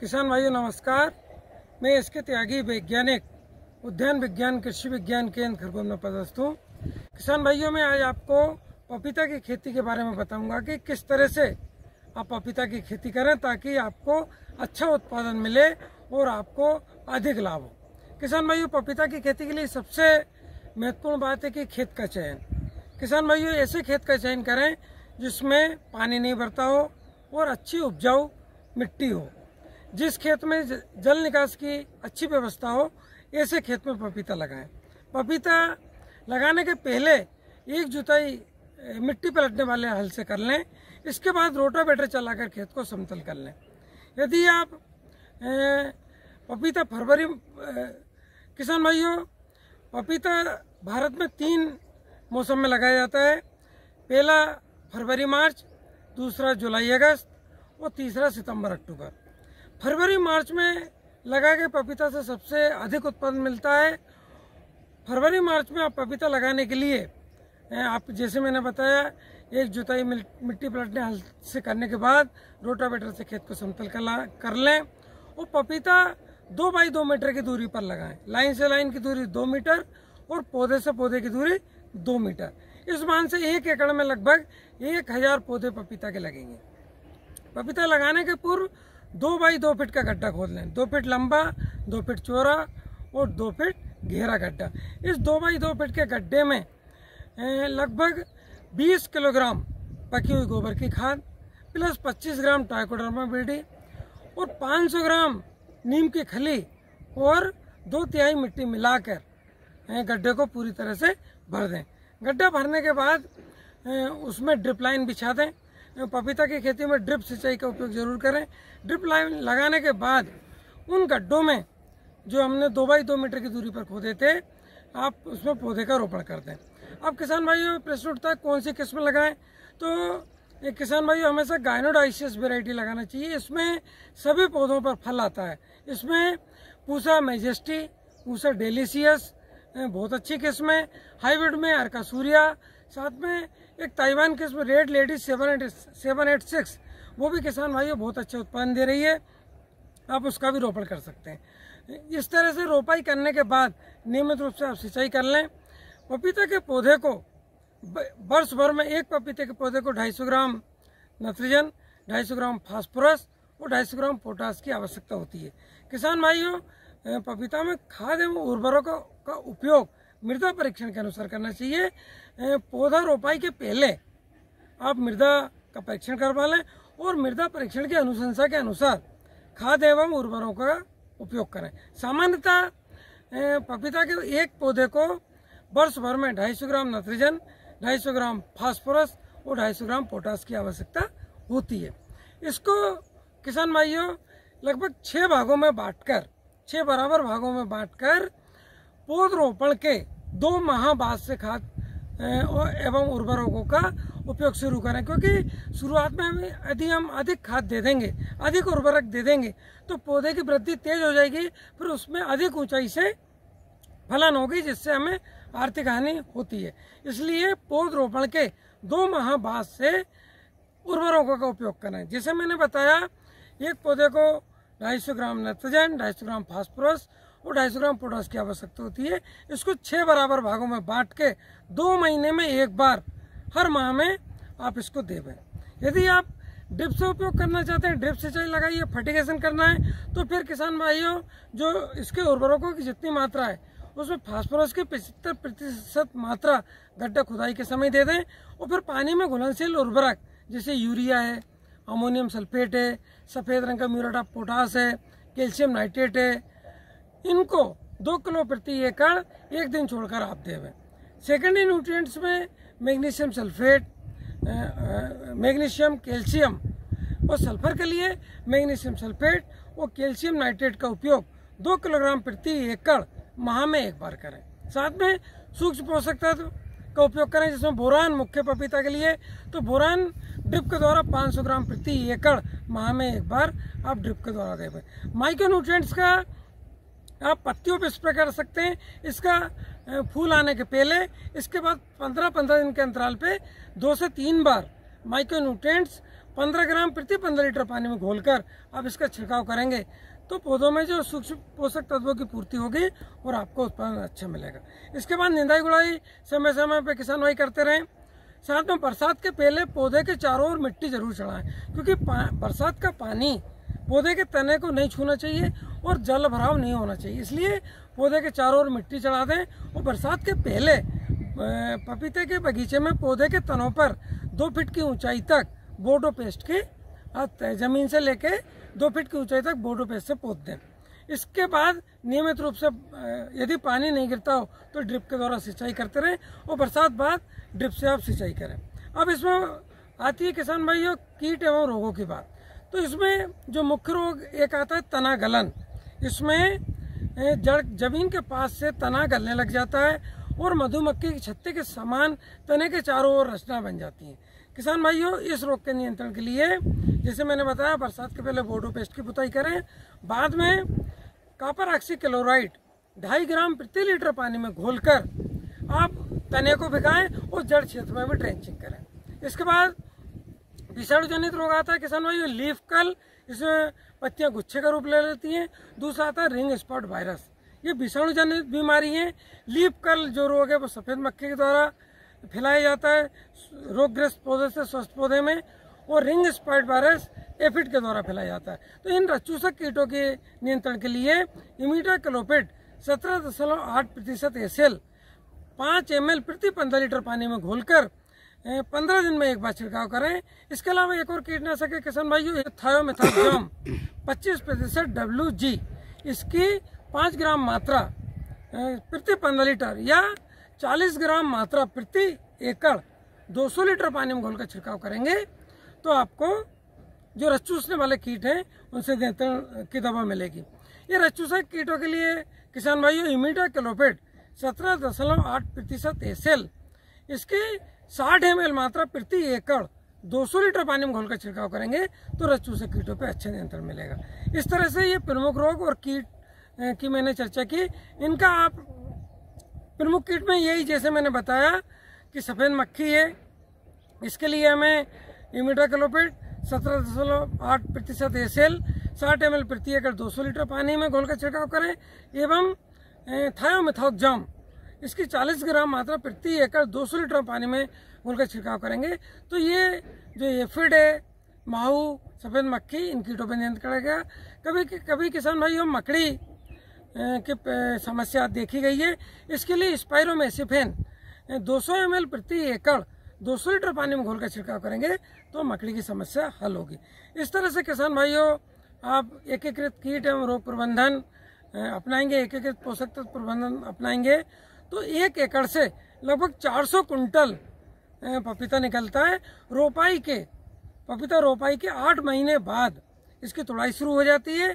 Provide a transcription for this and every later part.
किसान भाइयों, नमस्कार। मैं इसके त्यागी वैज्ञानिक, उद्यान विज्ञान, कृषि विज्ञान केंद्र खरगोन में पदस्थ हूँ। किसान भाइयों, मैं आज आपको पपीता की खेती के बारे में बताऊँगा कि किस तरह से आप पपीता की खेती करें ताकि आपको अच्छा उत्पादन मिले और आपको अधिक लाभ हो। किसान भाइयों, पपीता की खेती के लिए सबसे महत्वपूर्ण बात है कि खेत का चयन। किसान भाइयों, ऐसे खेत का चयन करें जिसमें पानी नहीं भरता हो और अच्छी उपजाऊ मिट्टी हो। जिस खेत में जल निकास की अच्छी व्यवस्था हो, ऐसे खेत में पपीता लगाएँ। पपीता लगाने के पहले एक जुताई मिट्टी पलटने वाले हल से कर लें। इसके बाद रोटावेटर चलाकर खेत को समतल कर लें। यदि आप पपीता फरवरी किसान भाइयों, पपीता भारत में तीन मौसम में लगाया जाता है। पहला फरवरी, मार्च, दूसरा जुलाई, अगस्त और तीसरा सितंबर, अक्टूबर। फरवरी, मार्च में लगा के पपीता से सबसे अधिक उत्पादन मिलता है। फरवरी, मार्च में आप पपीता लगाने के लिए आप जैसे मैंने बताया, एक जुताई मिट्टी पलटने हल से करने के बाद रोटावेटर से खेत को समतल कर लें। और पपीता दो बाई दो मीटर की दूरी पर लगाएँ। लाइन से लाइन की दूरी दो मीटर और पौधे से पौधे की दूरी दो मीटर। इस मान से एक एकड़ में लगभग एक हज़ार पौधे पपीता के लगेंगे। पपीता लगाने के पूर्व दो बाई दो फीट का गड्ढा खोद लें। दो फीट लंबा, दो फीट चौड़ा और दो फीट गहरा गड्ढा। इस दो बाई दो फीट के गड्ढे में लगभग 20 किलोग्राम पकी हुई गोबर की खाद, प्लस 25 ग्राम टाइकोडर्मा बीडी और 500 ग्राम नीम की खली और दो तिहाई मिट्टी मिलाकर गड्ढे को पूरी तरह से भर दें। गड्ढा भरने के बाद उसमें ड्रिप लाइन बिछा दें पपीता की खेती में ड्रिप सिंचाई का उपयोग ज़रूर करें। ड्रिप लाइन लगाने के बाद उन गड्ढों में जो हमने दो बाई दो मीटर की दूरी पर खोदे थे, आप उसमें पौधे का रोपण कर दें। अब किसान भाइयों, प्रश्न उठता है, कौन सी किस्म लगाएँ? तो किसान भाइयों, हमेशा गायनोडाइसियस वेराइटी लगाना चाहिए। इसमें सभी पौधों पर फल आता है। इसमें पूसा मेजेस्टी पूसा डेलीसियस बहुत अच्छी किस्म है हाइब्रिड में अर्का सूर्या साथ में एक ताइवान किस्म red ladies seven eight seven eight six, वो भी किसान भाइयों बहुत अच्छे उत्पादन दे रही है। आप उसका भी रोपण कर सकते हैं। इस तरह से रोपाई करने के बाद नियमित रूप से आप सिंचाई कर लें। पपीते के पौधे को वर्ष भर में एक पपीते के पौधे को 250 ग्राम नाइट्रोजन 250 ग्राम फास्फोरस और 250 ग्राम पोटास की आवश्यकता होती है। किसान भाइयों पपीता में खाद एवं उर्वरकों का उपयोग मृदा परीक्षण के अनुसार करना चाहिए। पौधा रोपाई के पहले आप मृदा का परीक्षण करवा लें और मृदा परीक्षण की अनुशंसा के अनुसार खाद एवं उर्वरों का उपयोग करें। सामान्यतः पपीता के एक पौधे को वर्ष भर में 250 ग्राम नाइट्रोजन 250 ग्राम फास्फोरस और 250 ग्राम पोटास की आवश्यकता होती है। इसको, किसान भाइयों, लगभग छह भागों में बांटकर, छह बराबर भागों में बांटकर पौधरोपण के दो माह बाद से खाद एवं उर्वरकों का उपयोग शुरू करें, क्योंकि शुरुआत में यदि हम अधिक खाद दे देंगे, अधिक उर्वरक दे देंगे तो पौधे की वृद्धि तेज हो जाएगी, फिर उसमें अधिक ऊंचाई से फलन होगी, जिससे हमें आर्थिक हानि होती है। इसलिए पौधरोपण के दो माह बाद से उर्वरकों का उपयोग करें। जैसे मैंने बताया, एक पौधे को 250 ग्राम नाइट्रोजन 250 ग्राम फास्फोरस और 250 ग्राम पोटास की आवश्यकता होती है। इसको छह बराबर भागों में बांट के दो महीने में एक बार हर माह में आप इसको देवें यदि आप ड्रिप से उपयोग करना चाहते हैं, ड्रिप सिंचाई लगाइए, फर्टिगेशन करना है तो फिर किसान भाइयों, जो इसके उर्वरकों की जितनी मात्रा है, उसमें फास्फोरस की पचहत्तर प्रतिशत मात्रा गड्ढा खुदाई के समय दे दें और फिर पानी में घुलनशील उर्वरक, जैसे यूरिया है, अमोनियम सल्फेट है, सफ़ेद रंग का म्यूरेट ऑफ़ पोटास है, कैल्शियम नाइट्रेट है इनको दो किलो प्रति एकड़ एक दिन छोड़कर आप देवें। सेकेंडरी न्यूट्रिएंट्स में मैग्नीशियम सल्फेट मैग्नीशियम कैल्शियम और सल्फ़र के लिए मैग्नीशियम सल्फेट और कैल्शियम नाइट्रेट का उपयोग दो किलोग्राम प्रति एकड़ माह में एक बार करें। साथ में सूक्ष्म पोषक तत्व का उपयोग करें, जिसमें बोरान मुख्य पपीता के लिए। तो बोरान ड्रिप के द्वारा 500 ग्राम प्रति एकड़ माह में एक बार आप ड्रिप के द्वारा दें माइक्रो न्यूट्रिएंट्स का आप पत्तियों पे स्प्रे कर सकते हैं। इसका फूल आने के पहले, इसके बाद 15-15 दिन के अंतराल पे दो से तीन बार माइक्रो न्यूट्रिएंट्स पंद्रह ग्राम प्रति पंद्रह लीटर पानी में घोलकर आप इसका छिड़काव करेंगे तो पौधों में जो सूक्ष्म पोषक तत्वों की पूर्ति होगी और आपको उत्पादन अच्छा मिलेगा। इसके बाद निंदाई गुड़ाई समय समय पर किसान भाई करते रहें। साथ में बरसात के पहले पौधे के चारों ओर मिट्टी ज़रूर चढ़ाएँ, क्योंकि बरसात का पानी पौधे के तने को नहीं छूना चाहिए और जल भराव नहीं होना चाहिए। इसलिए पौधे के चारों ओर मिट्टी चढ़ा दें और बरसात के पहले पपीते के बगीचे में पौधे के तनों पर दो फीट की ऊंचाई तक बोडो पेस्ट की ज़मीन से लेके दो फीट की ऊंचाई तक बोर्डो पेस्ट से पोत दें। इसके बाद नियमित रूप से यदि पानी नहीं गिरता हो तो ड्रिप के द्वारा सिंचाई करते रहें और बरसात बाद ड्रिप से आप सिंचाई करें। अब इसमें आती है किसान भाइयों, कीट एवं रोगों की बात। तो इसमें जो मुख्य रोग एक आता है, तना गलन। इसमें जड़, ज़मीन के पास से तना गलने लग जाता है और मधुमक्खी की छत्ते के समान तने के चारों ओर रचना बन जाती है। किसान भाइयों, इस रोग के नियंत्रण के लिए, जैसे मैंने बताया, बरसात के पहले बोडो पेस्ट की पुताई करें। बाद में कापर ऑक्सी क्लोराइड ढाई ग्राम प्रति लीटर पानी में घोलकर आप तने को भिगाएँ और जड़ क्षेत्र में भी ट्रेंचिंग करें। इसके बाद विषाणु जनित रोग आता है, किसान भाई लीफ कल, इसमें पत्तियाँ गुच्छे का रूप ले लेती हैं। दूसरा आता है रिंग स्पॉट वायरस। ये विषाणु जनित बीमारी है। लीफ कल जो रोग है, वो सफ़ेद मक्खी के द्वारा फैलाया जाता है, रोगग्रस्त पौधे से स्वस्थ पौधे में, और रिंग स्पॉट वायरस एफिड के द्वारा फैलाया जाता है। तो इन रचूसक कीटों के नियंत्रण के लिए इमीटा क्लोपेट सत्रह दशमलव आठ प्रतिशत एस एल पाँच एम प्रति पंद्रह लीटर पानी में घोलकर पंद्रह दिन में एक बार छिड़काव करें। इसके अलावा एक और कीटनाशक है, किसान भाइयों थायोमेथाजोम, पच्चीस प्रतिशत डब्ल्यू जी इसकी पाँच ग्राम मात्रा प्रति पंद्रह लीटर या चालीस ग्राम मात्रा प्रति एकड़ 200 लीटर पानी में घोलकर छिड़काव करेंगे। तो आपको जो रचूसने वाले कीट हैं, उनसे नियंत्रण की दवा मिलेगी। ये रस चूसक कीटों के लिए, किसान भाइयों इमीटा किलोपेट सत्रह दशमलव आठ प्रतिशत एस इसकी साठ एम मात्रा प्रति एकड़ 200 लीटर पानी में घोलकर छिड़काव करेंगे तो रस से कीटों पे अच्छा नियंत्रण मिलेगा। इस तरह से ये प्रमुख रोग और कीट की मैंने चर्चा की। इनका आप, प्रमुख कीट में यही, जैसे मैंने बताया कि सफ़ेद मक्खी है। इसके लिए हमें इमिडाक्लोपिड सत्रह दशमलव आठ प्रतिशत एस एल साठ एम प्रति एकड़ दो सौ लीटर पानी में घोलकर छिड़काव करें, एवं थायोमिथोक्जाम इसकी 40 ग्राम मात्रा प्रति एकड़ 200 लीटर पानी में घोलकर छिड़काव करेंगे। तो ये जो एफिड है, माहू, सफ़ेद मक्खी इन कीटों पर नियंत्रण करेगा कभी कभी किसान भाई भाइयों, मकड़ी की समस्या देखी गई है। इसके लिए स्पायरोमेसिफेन 200 एम प्रति एकड़ 200 लीटर पानी में घोलकर छिड़काव करेंगे तो मकड़ी की समस्या हल होगी। इस तरह से किसान भाइयों, आप एकीकृत कीट एवं रोग प्रबंधन अपनाएँगे, एकीकृत पोषक तत्व प्रबंधन अपनाएँगे। तो एक एकड़ से लगभग 400 कुंटल पपीता निकलता है। रोपाई के, पपीता रोपाई के आठ महीने बाद इसकी तुड़ाई शुरू हो जाती है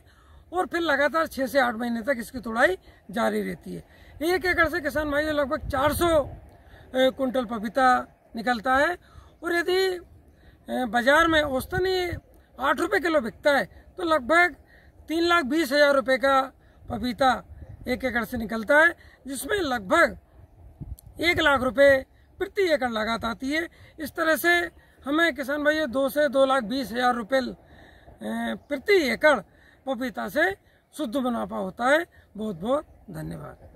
और फिर लगातार छः से आठ महीने तक इसकी तुड़ाई जारी रहती है। एक एकड़ से किसान भाई लगभग 400 कुंटल पपीता निकलता है और यदि बाज़ार में औसतन ही आठ रुपये किलो बिकता है तो लगभग तीन लाख बीस हज़ार रुपये का पपीता एक एकड़ से निकलता है, जिसमें लगभग एक लाख रुपए प्रति एकड़ लागत आती है। इस तरह से हमें किसान भाई दो से दो लाख बीस हज़ार रुपये प्रति एकड़ पपीता से शुद्ध मुनाफा होता है। बहुत बहुत धन्यवाद।